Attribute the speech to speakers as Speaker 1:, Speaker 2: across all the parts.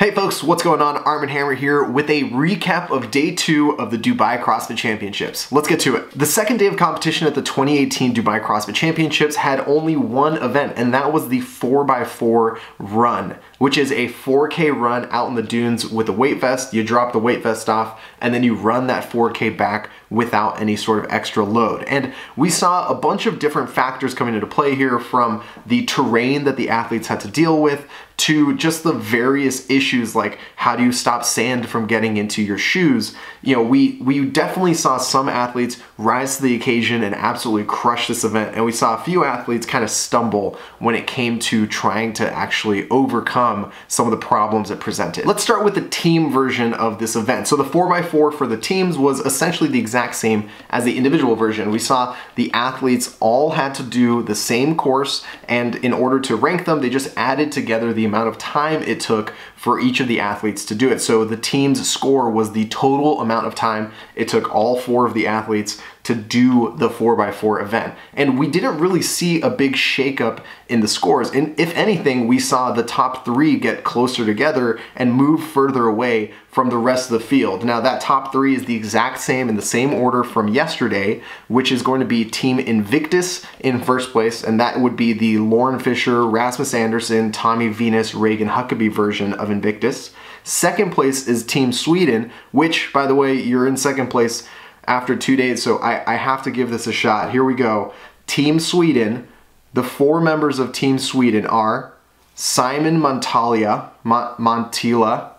Speaker 1: Hey folks, what's going on? Armen Hammer here with a recap of day two of the Dubai CrossFit Championships. Let's get to it. The second day of competition at the 2018 Dubai CrossFit Championships had only one event, and that was the 4x4 run, which is a 4K run out in the dunes with a weight vest. You drop the weight vest off, and then you run that 4K back without any sort of extra load. And we saw a bunch of different factors coming into play here from the terrain that the athletes had to deal with to just the various issues like how do you stop sand from getting into your shoes. You know, we, we definitely saw some athletes rise to the occasion and absolutely crush this event. And we saw a few athletes kind of stumble when it came to trying to actually overcome some of the problems it presented. Let's start with the team version of this event. So the 4x4 for the teams was essentially the exact same as the individual version. We saw the athletes all had to do the same course and in order to rank them, they just added together the amount of time it took for each of the athletes to do it. So the team's score was the total amount of time it took all four of the athletes to do the 4x4 event. And we didn't really see a big shakeup in the scores. And if anything, we saw the top three get closer together and move further away from the rest of the field. Now that top three is the exact same in the same order from yesterday, which is going to be Team Invictus in first place, and that would be the Lauren Fisher, Rasmus Andersen, Tommy Vinas, Reagan Huckabee version of Invictus. Second place is Team Sweden, which, by the way, you're in second place after two days, so I, I have to give this a shot. Here we go. Team Sweden, the four members of Team Sweden are Simon Montalia, Montila,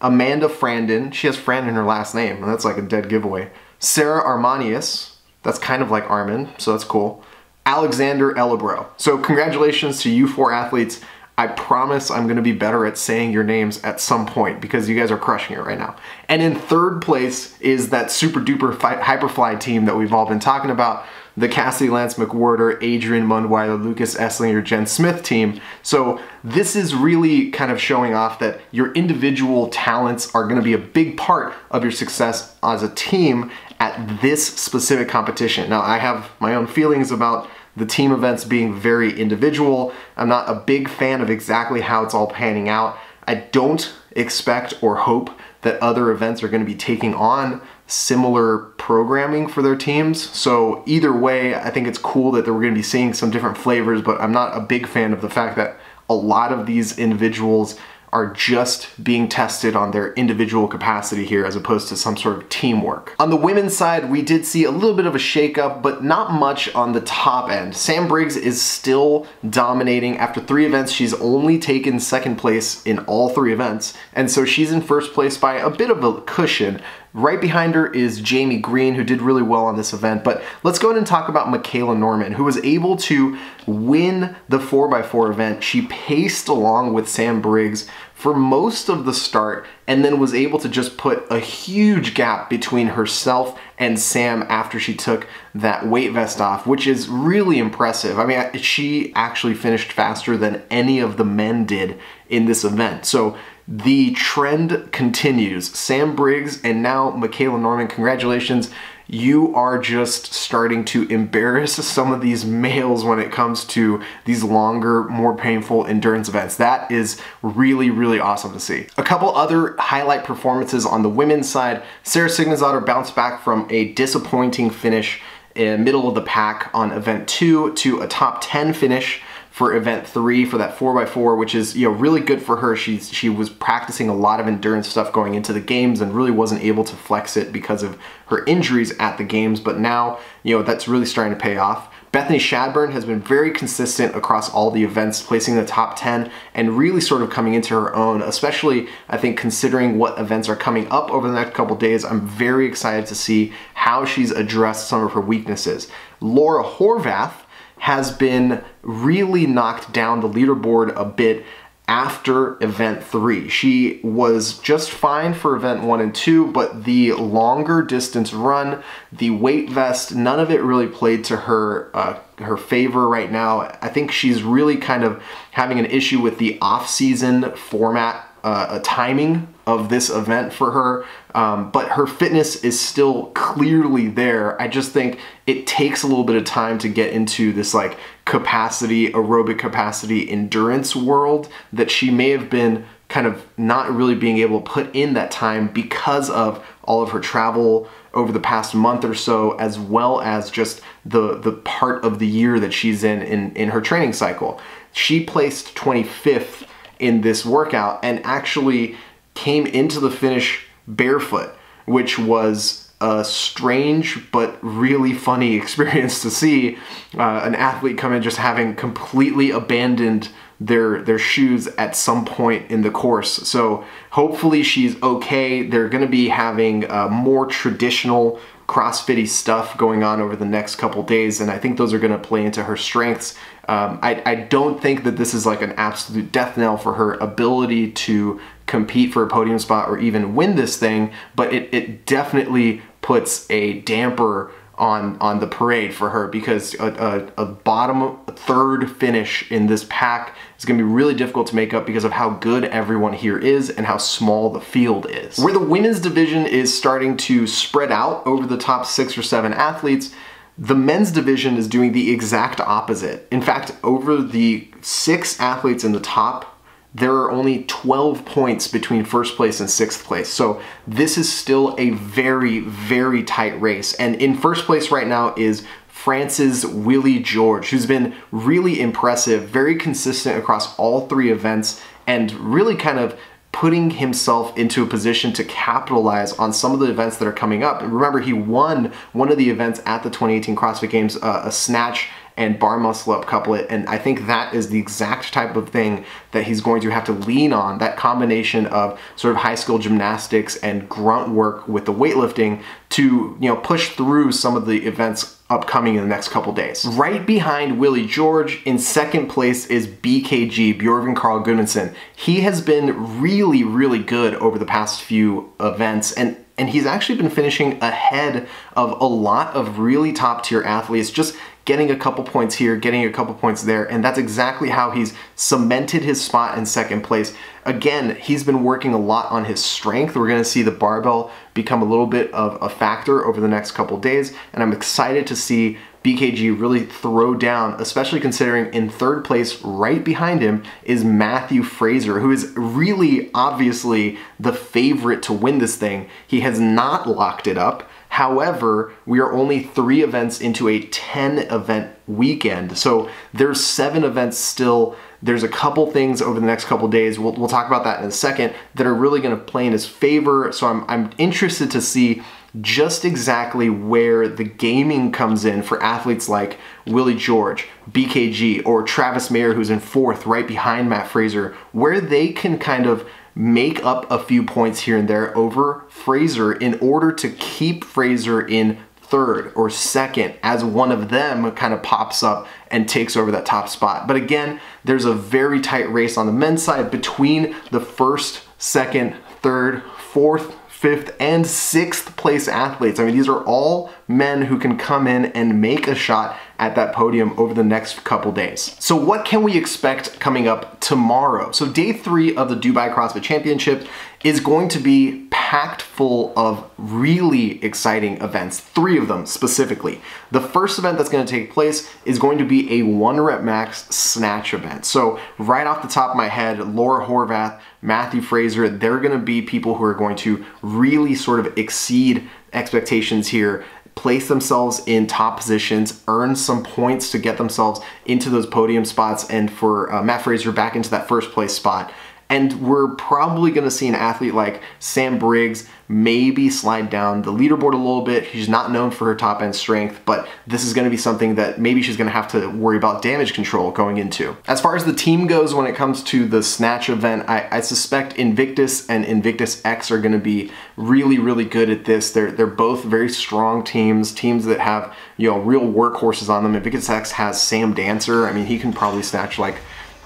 Speaker 1: Amanda Frandon, she has Frandon in her last name, and that's like a dead giveaway. Sarah Armanius, that's kind of like Armin, so that's cool. Alexander Ellebro. So congratulations to you four athletes. I promise I'm gonna be better at saying your names at some point because you guys are crushing it right now. And in third place is that super duper hyperfly team that we've all been talking about, the Cassidy Lance McWhorter, Adrian Mundwiler, Lucas Esslinger, Jen Smith team. So this is really kind of showing off that your individual talents are gonna be a big part of your success as a team at this specific competition. Now I have my own feelings about the team events being very individual. I'm not a big fan of exactly how it's all panning out. I don't expect or hope that other events are going to be taking on similar programming for their teams. So either way, I think it's cool that we're going to be seeing some different flavors, but I'm not a big fan of the fact that a lot of these individuals are just being tested on their individual capacity here as opposed to some sort of teamwork. On the women's side, we did see a little bit of a shakeup, but not much on the top end. Sam Briggs is still dominating. After three events, she's only taken second place in all three events, and so she's in first place by a bit of a cushion. Right behind her is Jamie Green, who did really well on this event. But let's go ahead and talk about Mikaela Norman, who was able to win the 4x4 event. She paced along with Sam Briggs for most of the start and then was able to just put a huge gap between herself and Sam after she took that weight vest off, which is really impressive. I mean, she actually finished faster than any of the men did in this event. So the trend continues. Sam Briggs and now Mikaela Norman, congratulations. You are just starting to embarrass some of these males when it comes to these longer, more painful endurance events. That is really, really awesome to see. A couple other highlight performances on the women's side. Sara Sigmundsdottir bounced back from a disappointing finish in middle of the pack on event two to a top 10 finish for event three for that 4x4, which is you know really good for her. She's she was practicing a lot of endurance stuff going into the games and really wasn't able to flex it because of her injuries at the games. But now you know that's really starting to pay off. Bethany Shadburne has been very consistent across all the events, placing in the top 10 and really sort of coming into her own, especially I think considering what events are coming up over the next couple days. I'm very excited to see how she's addressed some of her weaknesses. Laura Horvath has been really knocked down the leaderboard a bit after event three. She was just fine for event one and two, but the longer distance run, the weight vest, none of it really played to her uh, her favor right now. I think she's really kind of having an issue with the off-season format uh, timing of this event for her, um, but her fitness is still clearly there. I just think it takes a little bit of time to get into this like capacity, aerobic capacity, endurance world that she may have been kind of not really being able to put in that time because of all of her travel over the past month or so, as well as just the, the part of the year that she's in, in in her training cycle. She placed 25th in this workout and actually came into the finish barefoot, which was a strange but really funny experience to see uh, an athlete come in just having completely abandoned their their shoes at some point in the course. So hopefully she's okay. They're going to be having uh, more traditional CrossFitty stuff going on over the next couple days, and I think those are going to play into her strengths. Um, I, I don't think that this is like an absolute death knell for her ability to compete for a podium spot or even win this thing, but it, it definitely puts a damper on on the parade for her because a, a, a bottom third finish in this pack is going to be really difficult to make up because of how good everyone here is and how small the field is. Where the women's division is starting to spread out over the top six or seven athletes, the men's division is doing the exact opposite. In fact, over the six athletes in the top there are only 12 points between first place and sixth place. So this is still a very, very tight race. And in first place right now is France's Willy Georges, who's been really impressive, very consistent across all three events, and really kind of putting himself into a position to capitalize on some of the events that are coming up. And remember, he won one of the events at the 2018 CrossFit Games, uh, a snatch and bar muscle up couplet. And I think that is the exact type of thing that he's going to have to lean on, that combination of sort of high skill gymnastics and grunt work with the weightlifting to, you know, push through some of the events upcoming in the next couple days. Right behind Willy Georges, in second place is BKG, Bjorgvin Karl Gudmundsson. He has been really, really good over the past few events and and he's actually been finishing ahead of a lot of really top tier athletes just getting a couple points here, getting a couple points there, and that's exactly how he's cemented his spot in second place. Again, he's been working a lot on his strength. We're gonna see the barbell become a little bit of a factor over the next couple days, and I'm excited to see BKG really throw down, especially considering in third place, right behind him, is Matthew Fraser, who is really obviously the favorite to win this thing. He has not locked it up. However, we are only three events into a 10 event weekend. So there's seven events still. There's a couple things over the next couple days. We'll, we'll talk about that in a second that are really going to play in his favor. So I'm, I'm interested to see just exactly where the gaming comes in for athletes like Willy Georges, BKG, or Travis Mayer, who's in fourth right behind Matt Fraser, where they can kind of make up a few points here and there over Fraser in order to keep Fraser in third or second as one of them kind of pops up and takes over that top spot. But again, there's a very tight race on the men's side between the first, second, third, fourth, fifth, and sixth place athletes. I mean, these are all men who can come in and make a shot at that podium over the next couple days. So what can we expect coming up tomorrow? So day three of the Dubai CrossFit Championship is going to be packed full of really exciting events, three of them specifically. The first event that's gonna take place is going to be a one rep max snatch event. So right off the top of my head, Laura Horvath, Matthew Fraser, they're gonna be people who are going to really sort of exceed expectations here place themselves in top positions, earn some points to get themselves into those podium spots, and for uh, Matt Fraser back into that first place spot. And we're probably going to see an athlete like Sam Briggs maybe slide down the leaderboard a little bit. She's not known for her top end strength, but this is going to be something that maybe she's going to have to worry about damage control going into. As far as the team goes when it comes to the snatch event, I, I suspect Invictus and Invictus X are going to be really, really good at this. They're, they're both very strong teams, teams that have, you know, real workhorses on them. Invictus X has Sam Dancer. I mean, he can probably snatch like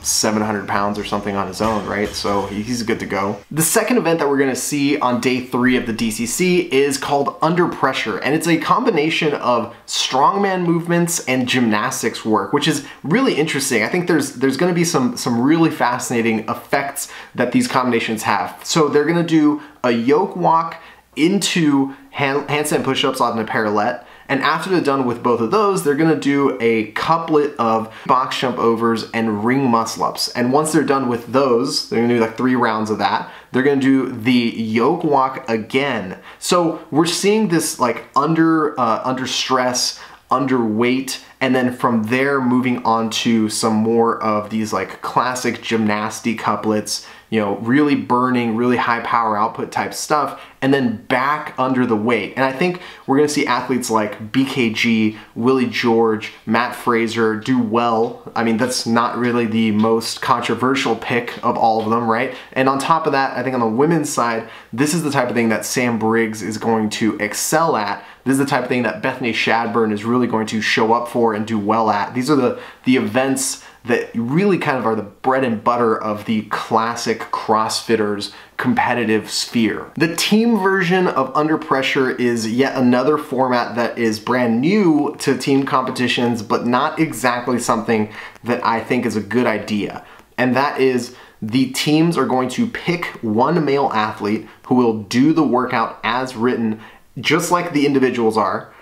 Speaker 1: 700 pounds or something on his own, right? So he's good to go. The second event that we're gonna see on day three of the DCC is called Under Pressure, and it's a combination of strongman movements and gymnastics work, which is really interesting. I think there's there's gonna be some, some really fascinating effects that these combinations have. So they're gonna do a yoke walk into hand, handstand push-ups on a parallel, And after they're done with both of those, they're gonna do a couplet of box jump overs and ring muscle ups. And once they're done with those, they're gonna do like three rounds of that. They're gonna do the yoke walk again. So we're seeing this like under, uh, under stress, underweight, and then from there moving on to some more of these like classic gymnastic couplets, you know, really burning, really high power output type stuff, and then back under the weight. And I think we're gonna see athletes like BKG, Willy Georges, Matt Fraser do well. I mean, that's not really the most controversial pick of all of them, right? And on top of that, I think on the women's side, this is the type of thing that Sam Briggs is going to excel at. This is the type of thing that Bethany Shadburne is really going to show up for and do well at. These are the, the events that really kind of are the bread and butter of the classic CrossFitters competitive sphere. The team version of Under Pressure is yet another format that is brand new to team competitions, but not exactly something that I think is a good idea. And that is the teams are going to pick one male athlete who will do the workout as written, just like the individuals are,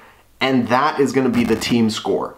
Speaker 1: and that is gonna be the team score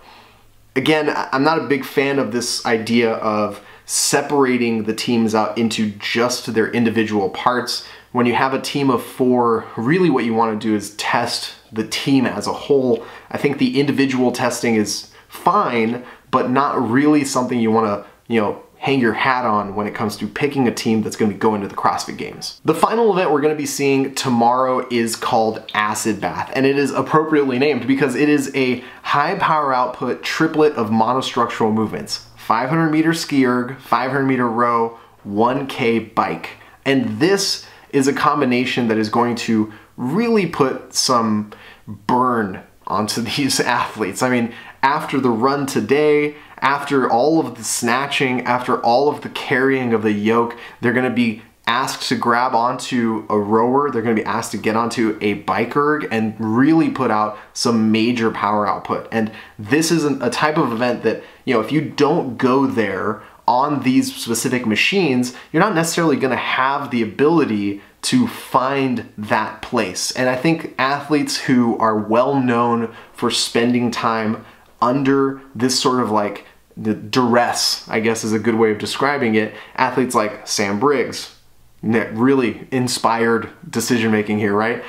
Speaker 1: again, I'm not a big fan of this idea of separating the teams out into just their individual parts. When you have a team of four, really what you want to do is test the team as a whole. I think the individual testing is fine, but not really something you want to, you know, hang your hat on when it comes to picking a team that's going to be going to the CrossFit Games. The final event we're going to be seeing tomorrow is called Acid Bath, and it is appropriately named because it is a high power output triplet of monostructural movements. 500 meter ski erg, 500 meter row, 1K bike. And this is a combination that is going to really put some burn onto these athletes. I mean, after the run today, after all of the snatching, after all of the carrying of the yoke, they're gonna be asked to grab onto a rower, they're gonna be asked to get onto a bike erg and really put out some major power output. And this is a type of event that, you know, if you don't go there on these specific machines, you're not necessarily gonna have the ability to find that place. And I think athletes who are well known for spending time under this sort of like the duress, I guess is a good way of describing it. Athletes like Sam Briggs, that really inspired decision making here, right?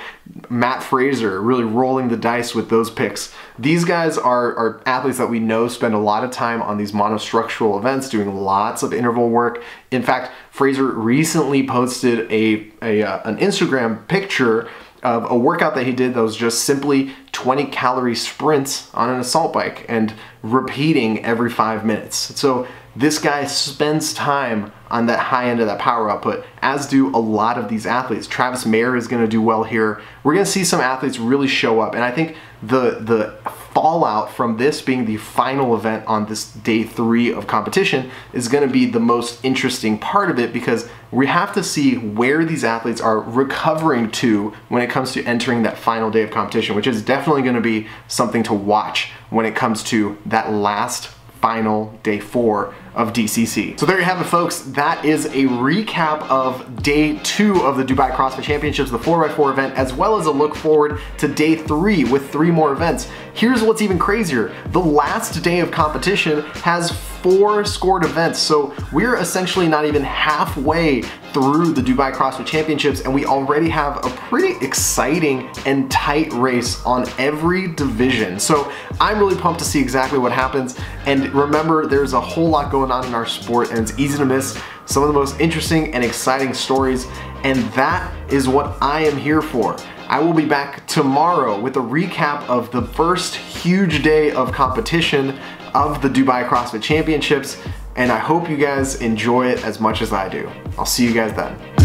Speaker 1: Matt Fraser really rolling the dice with those picks. These guys are, are athletes that we know spend a lot of time on these monostructural events, doing lots of interval work. In fact, Fraser recently posted a, a uh, an Instagram picture of a workout that he did that was just simply 20 calorie sprints on an assault bike and repeating every five minutes. So this guy spends time on that high end of that power output, as do a lot of these athletes. Travis Mayer is gonna do well here. We're gonna see some athletes really show up, and I think the, the fallout from this being the final event on this day three of competition is gonna be the most interesting part of it because we have to see where these athletes are recovering to when it comes to entering that final day of competition, which is definitely gonna be something to watch when it comes to that last final day four of DCC. So there you have it folks, that is a recap of day two of the Dubai CrossFit Championships, the 4x4 event, as well as a look forward to day three with three more events. Here's what's even crazier, the last day of competition has four scored events, so we're essentially not even halfway through the Dubai CrossFit Championships and we already have a pretty exciting and tight race on every division. So I'm really pumped to see exactly what happens and remember there's a whole lot going on in our sport and it's easy to miss some of the most interesting and exciting stories and that is what I am here for. I will be back tomorrow with a recap of the first huge day of competition of the Dubai CrossFit Championships and I hope you guys enjoy it as much as I do. I'll see you guys then.